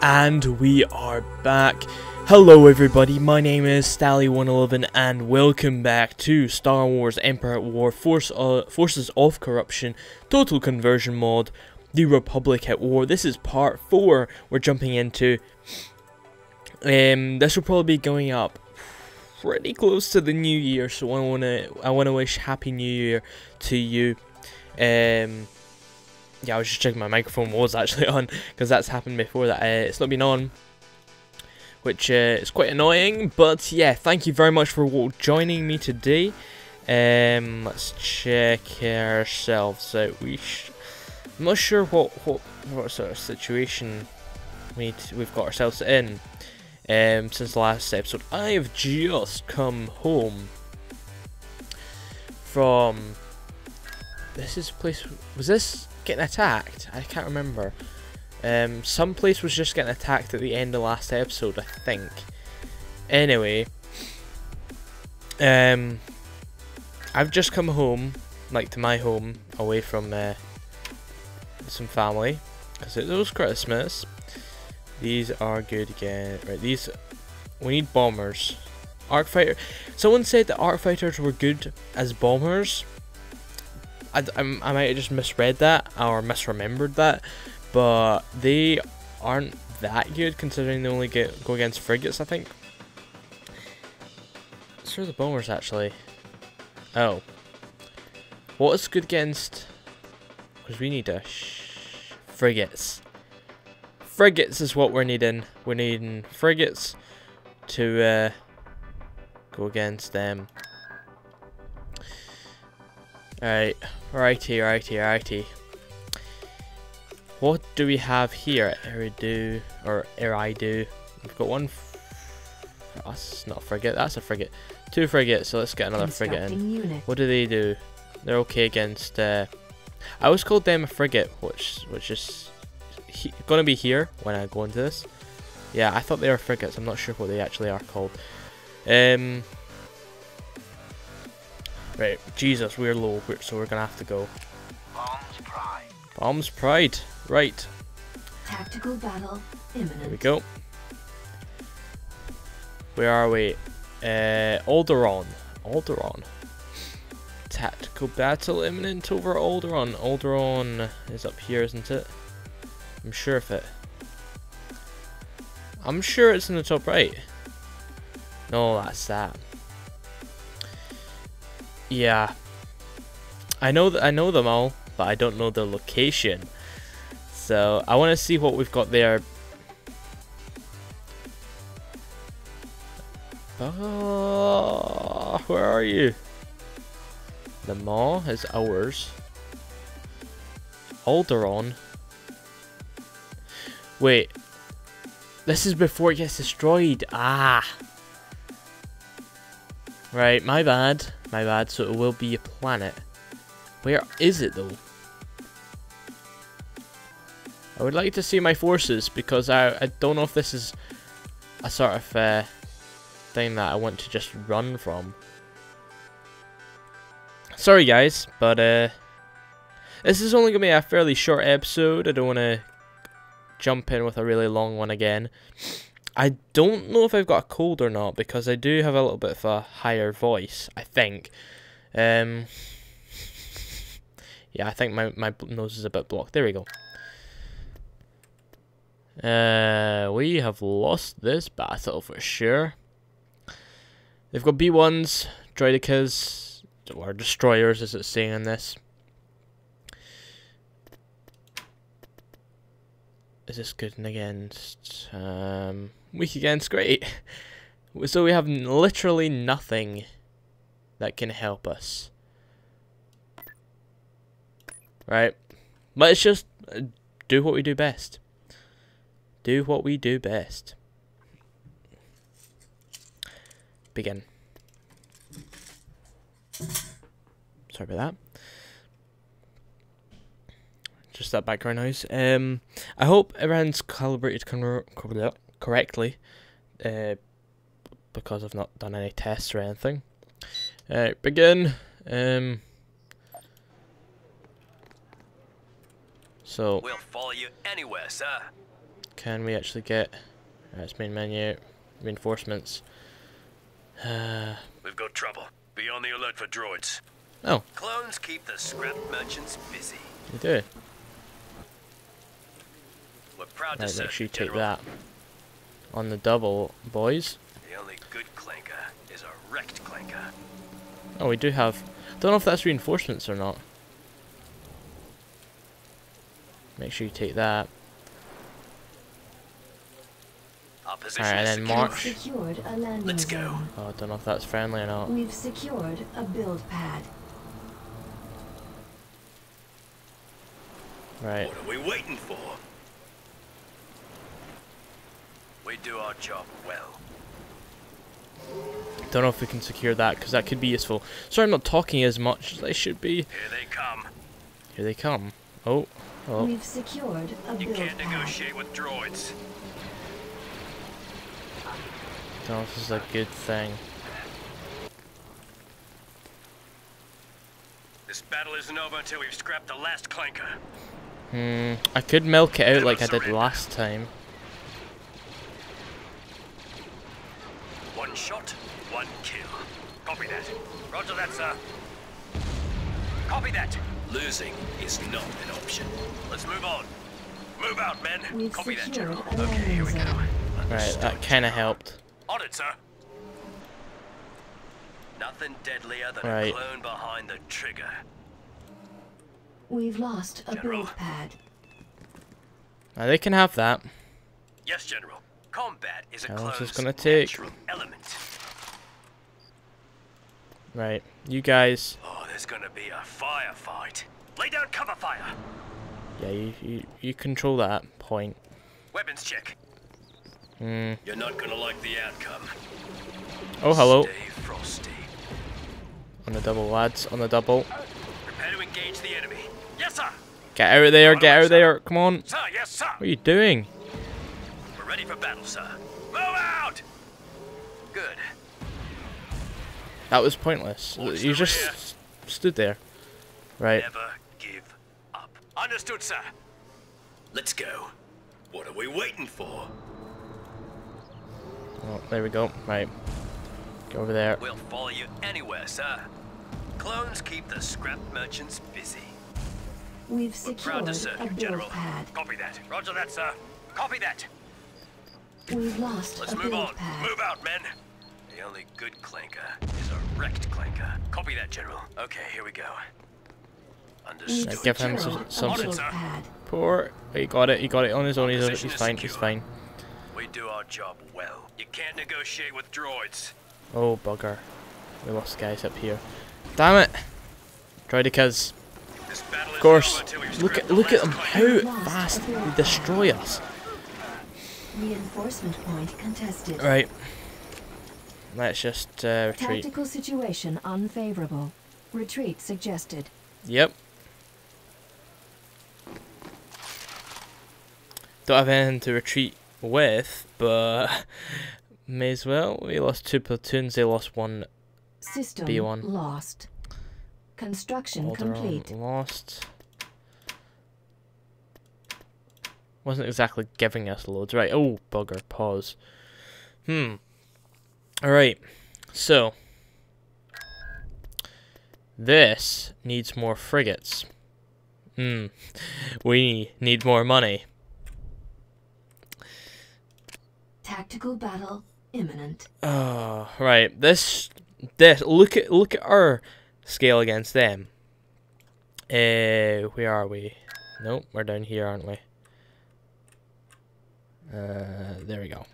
And we are back. Hello everybody, my name is Stalli111 and welcome back to Star Wars Empire at War Force, uh, Forces of Corruption Total Conversion Mod, The Republic at War. This is part 4 we're jumping into. Um, this will probably be going up pretty close to the new year, so I wanna I wanna wish Happy New Year to you. Um, yeah, I was just checking my microphone was actually on because that's happened before that uh, it's not been on, which uh, is quite annoying. But yeah, thank you very much for joining me today. Um, let's check ourselves out. We I'm not sure what what what sort of situation we we've got ourselves in. Um, since the last episode, I have just come home from. This is a place. Was this getting attacked? I can't remember. Um, some place was just getting attacked at the end of last episode, I think. Anyway, um, I've just come home, like to my home, away from uh, some family, because it was Christmas. These are good again. Right, these we need bombers. Arc fighter. Someone said that arc fighters were good as bombers. I, I, I might have just misread that or misremembered that, but they aren't that good considering they only get go against frigates. I think. So the bombers actually. Oh. What is good against? Because we need a frigates. Frigates is what we're needing. We're needing frigates to uh, go against them. Alright, righty, righty, righty. What do we have here Eridu, or Eridu? We've got one. That's not a frigate, that's a frigate. Two frigates, so let's get another frigate in. Unit. What do they do? They're okay against. Uh, I always called them a frigate, which which is he, gonna be here when I go into this. Yeah, I thought they were frigates. I'm not sure what they actually are called. Um, Right, Jesus, we're low, so we're gonna have to go. Bombs Pride. Bombs Pride. Right. Tactical battle imminent. There we go. Where are we? Uh, Alderon. Alderaan. Tactical battle imminent over Alderaan. Alderaan is up here, isn't it? I'm sure of it. I'm sure it's in the top right. No, that's that. Yeah. I know that I know them all, but I don't know the location. So I want to see what we've got there. Oh, where are you? The mall is ours. Alderaan. Wait. This is before it gets destroyed. Ah. Right, my bad. My bad, so it will be a planet. Where is it though? I would like to see my forces because I, I don't know if this is a sort of uh, thing that I want to just run from. Sorry guys, but uh, this is only going to be a fairly short episode. I don't want to jump in with a really long one again. I don't know if I've got a cold or not because I do have a little bit of a higher voice, I think. Um, yeah, I think my, my nose is a bit blocked. There we go. Uh, we have lost this battle for sure. They've got B1s, Droidekas, or destroyers as it's saying in this. Is this good against? Um, weak against, great. So we have literally nothing that can help us. Right? Let's just uh, do what we do best. Do what we do best. Begin. Sorry about that just that background noise. Um, I hope everyone's calibrated correctly, uh, because I've not done any tests or anything. Uh, begin. Um, so. We'll follow you anywhere, sir. can we actually get? That's main menu, reinforcements. Uh, We've got trouble. Be on the alert for droids. oh, Clones keep the scrap merchants busy. you do. We're proud Right, to serve make sure you you, take that. On the double, boys. The only good clanker is a wrecked clanker. Oh, we do have. Don't know if that's reinforcements or not. Make sure you take that. Alright, and then secure. march. Secured a landing Let's go. Oh, I don't know if that's friendly or not. We've secured a build pad. Right. What are we waiting for? We do our job well. Don't know if we can secure that because that could be useful. Sorry, I'm not talking as much as I should be. Here they come. Here they come. Oh, oh. We've secured a You can't pad. negotiate with droids. Don't know if this is a good thing. This battle isn't over until we've scrapped the last clanker. Hmm. I could milk it out Never like I did last time. One shot, one kill. Copy that. Roger that, sir. Copy that. Losing is not an option. Let's move on. Move out, men. We've Copy that, General. Okay, here we go. landing. Right, that kind of General. helped. On it, sir. Nothing deadlier than Right. a clone behind the trigger. We've lost a General. build pad. Now they can have that. Yes, General. Combat is a How long is this gonna take? element. Right. You guys. Oh, there's gonna be a firefight. Lay down cover fire. Yeah, you, you, you control that point. Weapons check. Hmm. You're not gonna like the outcome. Oh, hello. Stay frosty. On the double, lads. On the double. Prepare to engage the enemy. Yes, sir. Get out of there. Get out of there. Come on. Sir, yes, sir. What are you doing? We're ready for battle, sir. Move out. Good. That was pointless. Watch You just rear. stood there. Right. Never give up. Understood, sir. Let's go. What are we waiting for? Oh, there we go. Right. Go over there. We'll follow you anywhere, sir. Clones keep the scrap merchants busy. We've We're proud secured to serve a you, General. pad. Copy that. Roger that, sir. Copy that. We've lost Let's a move on. pad. Move out, men. The only good clanker is a wrecked clanker. Copy that, General. Okay, here we go. Understood. Right, give him secured some- a some- build pad. Poor. He got it. He got it on his own. He's, he's fine. He's fine. We do our job well. You can't negotiate with droids. Oh, bugger. We lost guys up here. Damn it. Droidekas. This battle Of course. Over until we've Look at look at them. How fast they destroy us. Reinforcement point contested. Right. Let's just uh, retreat. Tactical situation unfavorable. Retreat suggested. Yep. Don't have anything to retreat with, but may as well. We lost two platoons. They lost one. System B1. lost. Construction Alderaan complete. lost. Wasn't exactly giving us loads. Right. Oh, bugger. Pause. Hmm. Alright. So. This needs more frigates. Hmm. We need more money. Tactical battle imminent. Oh, right. This, this. Look at look at our scale against them. Uh, where are we? Nope, we're down here, aren't we? Uh, there we go.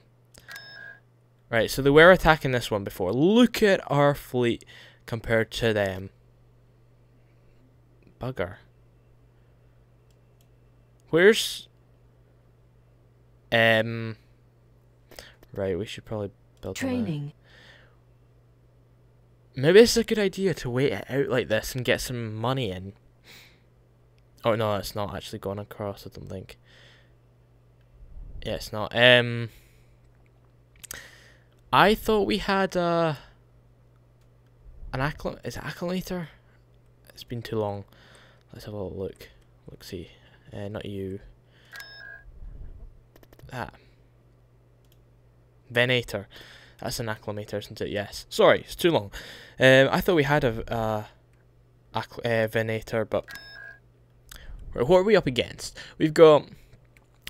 Right, so they were attacking this one before. Look at our fleet compared to them. Bugger. Where's um? Right, we should probably build Training. Maybe it's a good idea to wait it out like this and get some money in. Oh no, it's not actually going across. I don't think. Yeah, it's not. Um, I thought we had uh an accl. Is it acclamator? It's been too long. Let's have a look. Look, see. Uh, not you. Ah. Venator. That's an acclamator, isn't it? Yes. Sorry, it's too long. Um, I thought we had a uh, uh, Venator, but what are we up against? We've got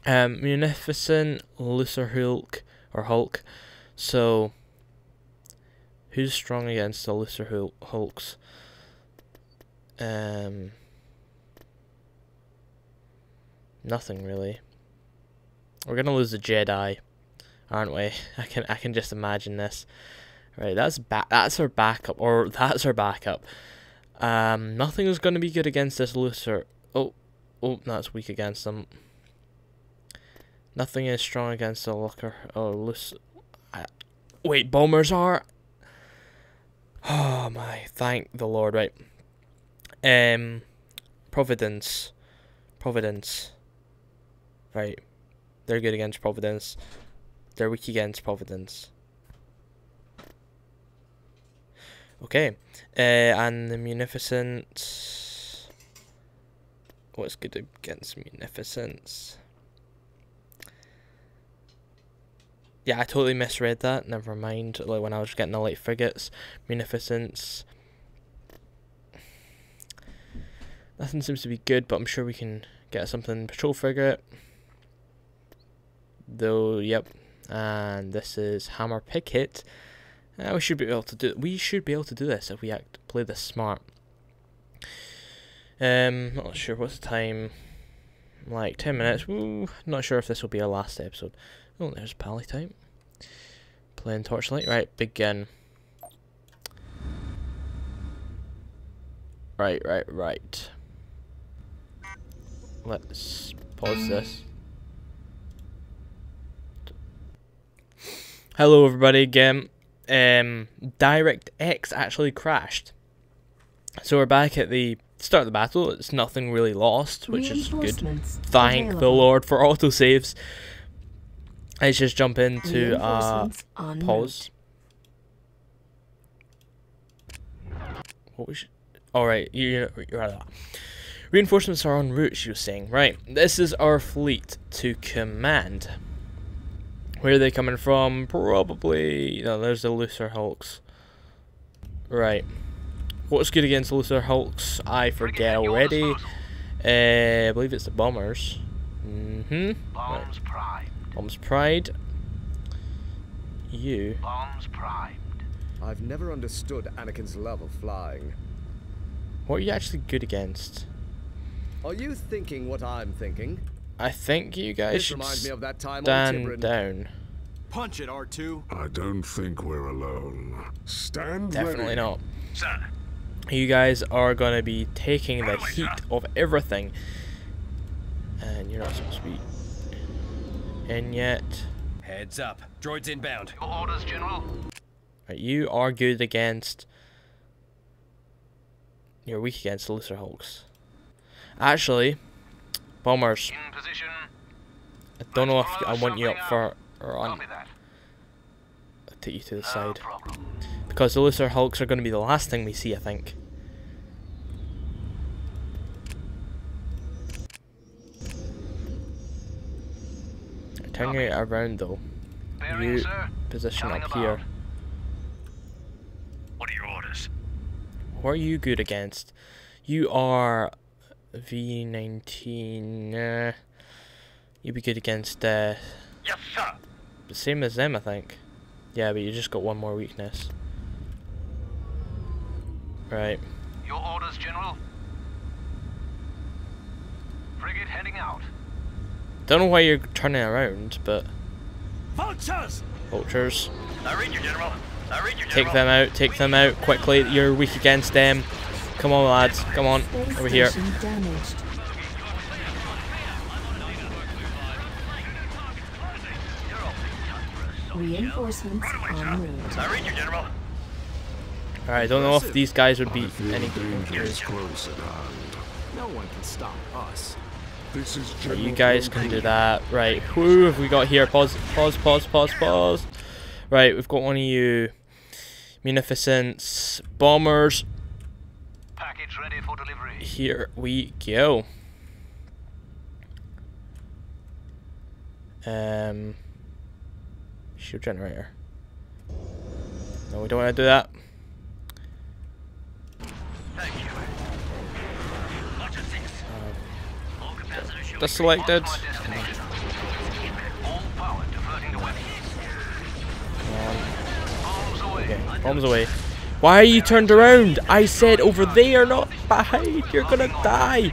um, Munificent, Lucrehulk, or Hulk. So, who's strong against the Lucer Hul- Hulks? Um, nothing really. We're gonna lose the Jedi, aren't we? I can I can just imagine this. Right, that's ba- that's our backup, or that's our backup. Um, nothing is gonna be good against this Lucer. Oh, oh, that's weak against them. Nothing is strong against the Looker. Oh, Lucer. I- Wait, bombers are. Oh my, thank the Lord. Right. Um, Providence, Providence. Right, they're good against Providence. They're weak against Providence. Okay, uh, and the Munificent. What's good against Munificence? Yeah, I totally misread that. Never mind. Like when I was getting the light frigates, Munificence. Nothing seems to be good, but I'm sure we can get something. Patrol frigate. Though, yep. And this is Hammer Picket. Uh, we should be able to do. We should be able to do this if we act play this smart. Um, not sure what's the time. Like ten minutes. Ooh, not sure if this will be our last episode. Oh, there's Pally time. Playing Torchlight. Right, begin. Right, right, right. Let's pause this. Hello, everybody again. Um, DirectX actually crashed. So we're back at the start of the battle. It's nothing really lost, which is good. Thank the. Lord for autosaves. Let's just jump into uh, Reinforcements en pause. What was? All right, you you're right. Reinforcements are en route. She was saying, right. This is our fleet to command. Where are they coming from? Probably. No, there's the Lucrehulks. Right. What's good against Lucrehulks? I forget already. Uh, I believe it's the bombers. Mm-hmm. Bombs primed. Bombs Pride. You. Bombs primed. I've never understood Anakin's love of flying. What are you actually good against? Are you thinking what I'm thinking? I think you guys This should reminds me of that time on stand Tiburon. down. Punch it, R2. I don't think we're alone. Stand Definitely ready. not. Sir, You guys are gonna be taking the heat of everything. And you're not supposed to be in yet. Heads up. Droids inbound. your orders, General. Right, you are good against. You're weak against the Lucrehulks. Actually, bombers. In position. I don't know if I want you up something for or on. I'll take you to the No side problem. because the Lucrehulks are going to be the last thing we see. I think. Turn it around though. Bearing, You sir. position Coming up about. here. What are your orders? What are you good against? You are V19. Uh, you'd be good against uh, Yes, sir. the same as them, I think. Yeah, but you just got one more weakness. Right. Your orders, General. Frigate heading out. Don't know why you're turning around, but Vultures! vultures. I read you, General. I read you, General. Take them out, take them out quickly. You're weak against them. Come on, lads. Come on. Space Over here. damaged. Reinforcements en route. I read you, General. Alright, I don't know if these guys would be I feel any danger good. is close at hand. No one can stop us. This is Right, you guys can do that. Right, who have we got here? Pause, pause, pause, pause, pause. Right, we've got one of you. Munificence, bombers. Package ready for delivery. Here we go. Um, shield generator. No, we don't want to do that. Thank you. Watch it, six. All capacitor shield. That's selected. On to our destination. All power diverting the weapon. Away. Okay, bombs away. Why are you turned around? I said over there, not behind. You're gonna die.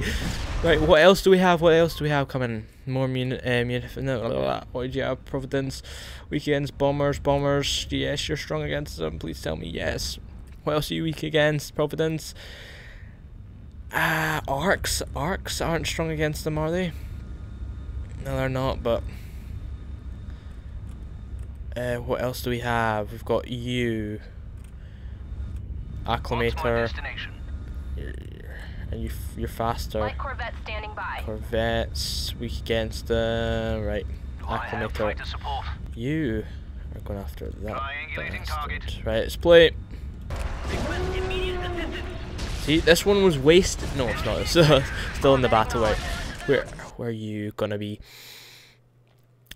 Right, what else do we have? What else do we have coming? More mun, uh, mun no, blah, blah, blah. Have? Providence, weekends, bombers, bombers. Yes, you're strong against them. Please tell me yes. What else are you weak against? Providence. Ah, arcs. Arcs aren't strong against them, are they? No, they're not. But uh, what else do we have? We've got you. On to our Acclamator. and you, you're faster. Light Corvette standing by. Corvettes, weak against the right. Acclamator. You are going after that. Target. Right, let's play. See, this one was wasted. No, it's not. It's uh, still in the battle. Right, where where are you gonna be?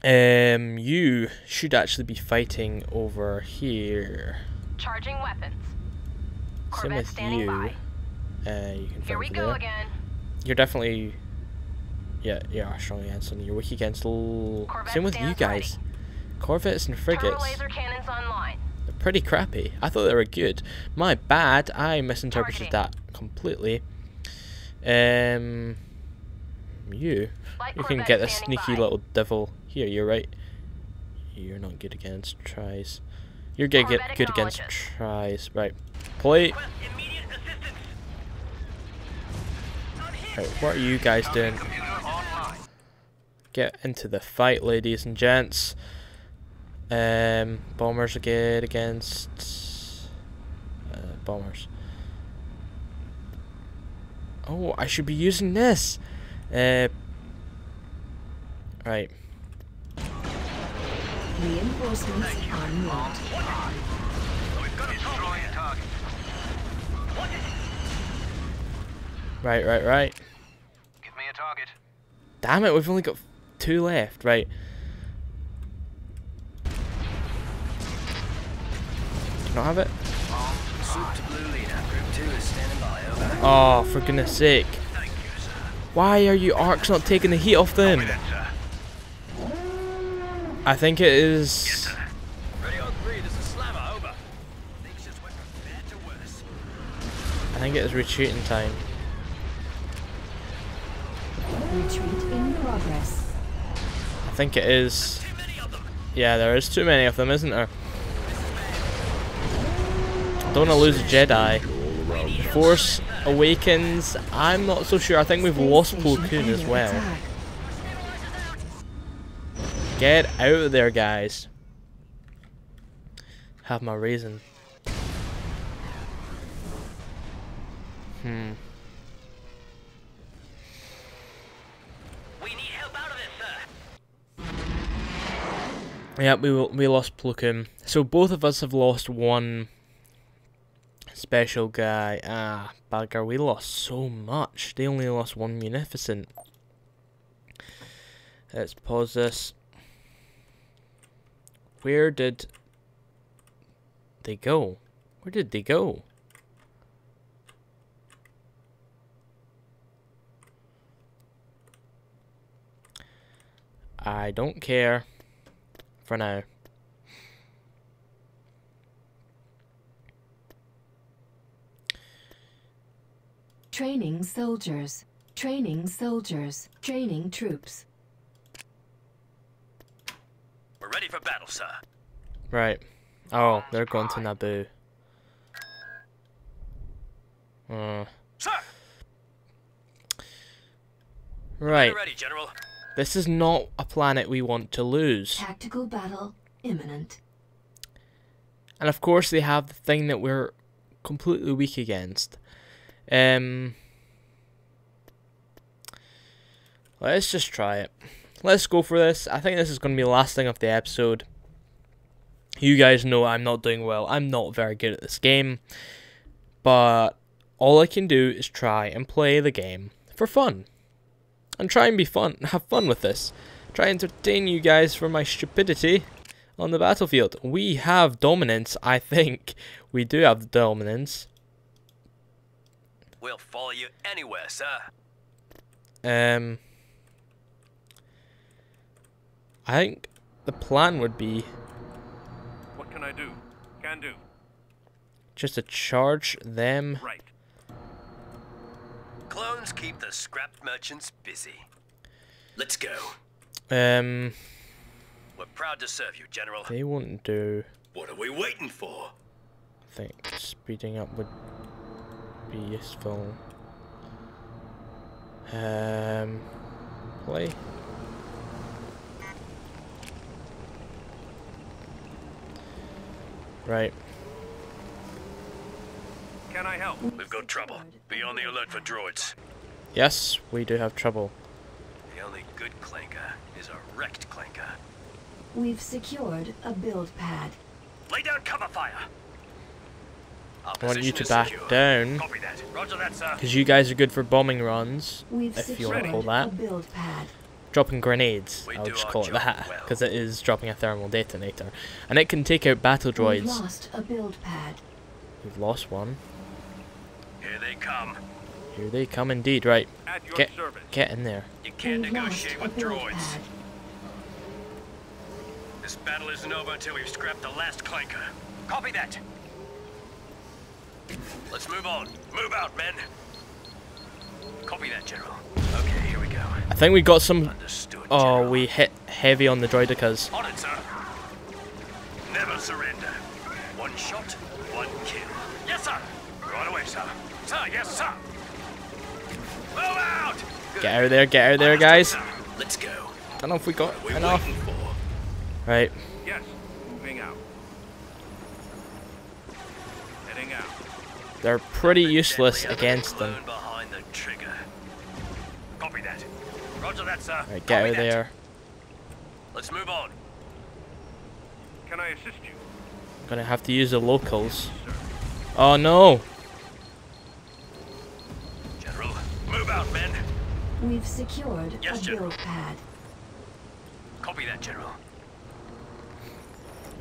Um, you should actually be fighting over here. Charging weapons. Same Corvette with standing you. by. Uh, you can Here we go there. again. You're definitely. Yeah, you are strong against them. You're weak against. L- Corvette Same with you guys. Corvettes and Turbo frigates. laser cannons online. They're pretty crappy. I thought they were good. My bad. I misinterpreted Targeting. that completely. Um, you. Light You can get this standing sneaky by. little devil. Here, you're right. You're not good against tries. You're good, get, good against tries. Right. Play. Request. Right, what are you guys doing? Get into the fight, ladies and gents. Um, bombers are good against uh, bombers. Oh, I should be using this. Uh, right. Reinforcements en route. We've got a destroy a target. Right, right, right. Give me a target. Damn it, we've only got two left. Right. Not have it? Soup to blue leader. Group two is standing by. Over. Oh, for goodness sake. Thank you, sir. Why are you arcs not taking the heat off them? Copy that, sir. I think it is. Ready on three, this is Slammer, over. Things just went from bad to worse. I think it is retreating time. Retreat in progress. I think it is. Too many of them. Yeah, there is too many of them, isn't there? Don't want to lose a Jedi. Force Awakens. I'm not so sure. I think we've lost Plo Koon as well. Get out of there, guys. Have my reason. Hmm. We need help out of this, sir. Yeah, we we lost Koon. So both of us have lost one special guy. Ah, bugger, we lost so much. They only lost one munificent. Let's pause this. Where did they go? Where did they go? I don't care for now. Training soldiers. Training soldiers. Training troops. We're ready for battle, sir. Right. Oh, they're going to Naboo. Uh, Sir. right. We're ready, General. This is not a planet we want to lose. Tactical battle imminent. And of course they have the thing that we're completely weak against. Um Let's just try it. Let's go for this. I think this is going to be the last thing of the episode. You guys know I'm not doing well. I'm not very good at this game. But all I can do is try and play the game for fun. And try and be fun, have fun with this. try and entertain you guys for my stupidity on the battlefield. We have dominance, I think. We do have the dominance. We'll follow you anywhere, sir. Um, I think the plan would be What can I do? Can do. just to charge them. Right. Clones keep the scrap merchants busy. Let's go. Um, We're proud to serve you, General. they won't do. What are we waiting for? I think speeding up would be useful. Um, play. Right. Can I help? We've got trouble. Be on the alert for droids. Yes, we do have trouble. The only good clanker is a wrecked clanker. We've secured a build pad. Lay down cover fire. Our I want you to back secure. down. Copy that. Roger that, sir. Because you guys are good for bombing runs. We've If you wanna call that. Dropping grenades. We I'll just call it job that. well. Because it is dropping a thermal detonator. And it can take out battle droids. We've droids. lost a build pad. We've lost one. Here they come. Here they come indeed. Right. Get, service. get in there. You can't We've negotiate a with droids. pad. This battle isn't over until we've scrapped the last clanker. Copy that. Let's move on. Move out, men. Copy that, General. Okay, here we go. I think we got some... Understood. Oh, General. we hit heavy on the droidekas. On it, sir. Never surrender. One shot, one kill. Yes, sir. Right away, sir. Sir, yes, sir. Move out. Good. Get out of there, get out of there, guys. Let's go. don't know if we got What are we enough. Right. Yes. Moving out. Heading out. They're pretty useless against them. behind the trigger. Copy that. Roger that, sir. Right, get Copy out of that. there. Let's move on. Can I assist you? Gonna have to use the locals. Sir. Oh no! General, move out, men. We've secured Yes, a General. build pad. Copy that, General.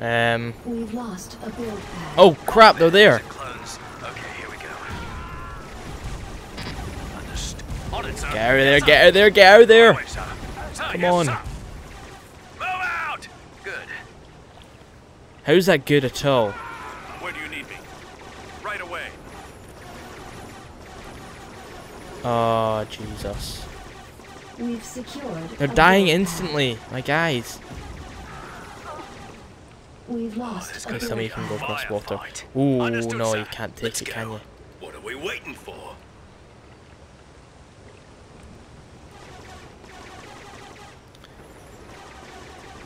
Um. We've lost a build pad. Oh crap! They're there. Get out of there! Get out of there! Get out of there! Right away, sir. Sir, Come on. sir. Move out. Good. How's that good at all? Where do you need me? Right away. Oh Jesus! We've secured. They're dying build pad. instantly. My guys. We've lost There's Okay, build some of you can go pad. across water. Ooh, Understood, no, sir. you can't take Let's it, go. can you? What are we waiting for?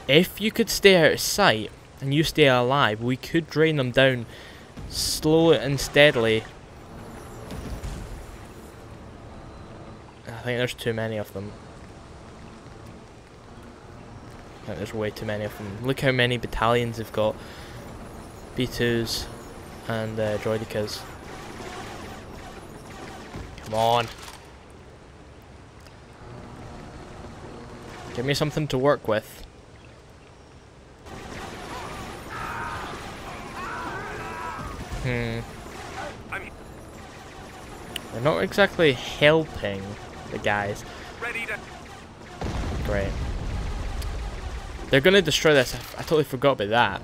If you could stay out of sight and you stay alive, we could drain them down slowly and steadily. I think there's too many of them. I think there's way too many of them. Look how many battalions they've got. B2s and uh, droidekas. Come on. Give me something to work with. Hmm. They're not exactly helping the guys. Great. They're gonna destroy this. I, I totally forgot about that.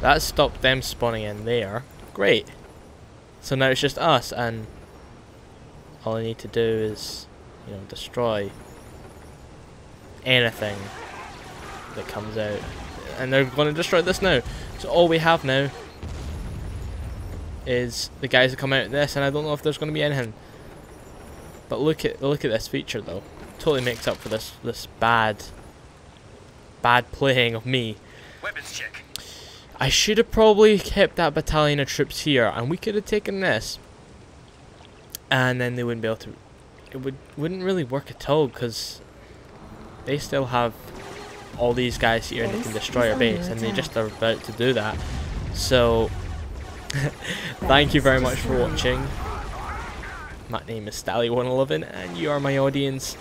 That stopped them spawning in there. Great. So now it's just us, and all I need to do is, you know, destroy anything that comes out. And they're going to destroy this now. So all we have now is the guys that come out of this, and I don't know if there's going to be anything. But look at look at this feature though. Totally makes up for this this bad bad playing of me. Weapons check. I should have probably kept that battalion of troops here, and we could have taken this. And then they wouldn't be able to. It would wouldn't really work at all because they still have all these guys here and they can destroy is our base, and they just are about to do that. So, thank you very much for watching. My name is Stalli111, and you are my audience.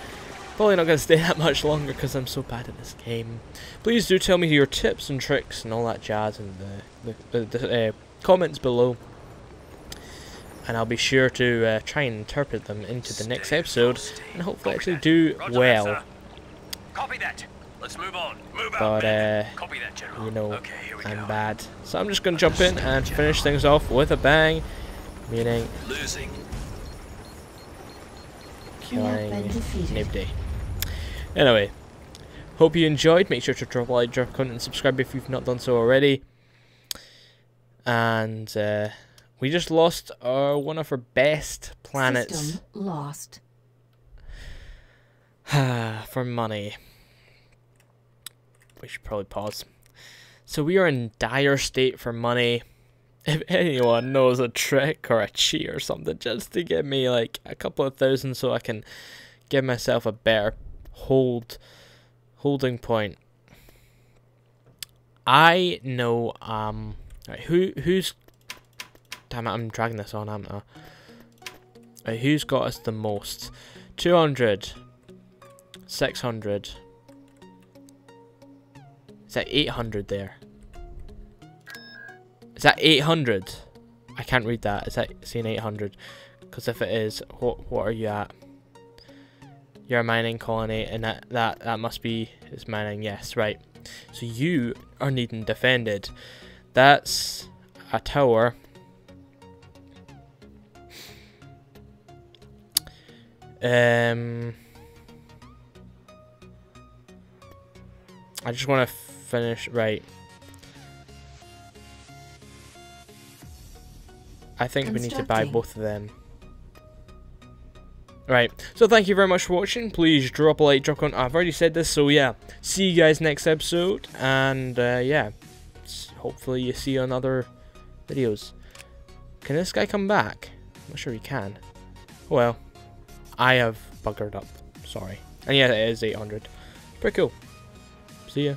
Probably not going to stay that much longer because I'm so bad at this game. Please do tell me your tips and tricks and all that jazz in the, the, the, the uh, comments below. And I'll be sure to uh, try and interpret them into the next episode and hopefully actually do well. Copy that. Let's move on. Move out. But, uh, Copy that, General. You know, okay, here we I'm go. bad. So I'm just going to jump in and finish things off with a bang. Meaning Losing. You have been killing defeated. Anyway, hope you enjoyed. Make sure to drop a like, drop a comment, and subscribe if you've not done so already. And uh, we just lost our one of our best planets System lost. for money. We should probably pause. So we are in dire state for money. If anyone knows a trick or a cheat or something just to get me like a couple of thousand so I can give myself a better hold holding point. I know um right, who who's damn it I'm dragging this on, haven't I? Right, who's got us the most? 200 600 Is that 800 there? Is that 800? I can't read that. Is that saying 800? Because if it is, what what are you at? You're a mining colony, and that that that must be is mining. Yes, right. So you are needing defended. That's a tower. Um, I just want to finish right. I think we need to buy both of them. Right, so thank you very much for watching. Please drop a like, drop comment. I've already said this, so yeah. See you guys next episode, and uh, yeah, hopefully you see on other videos. Can this guy come back? I'm not sure he can. Well, I have buggered up. Sorry. And yeah, it is 800. Pretty cool. See ya.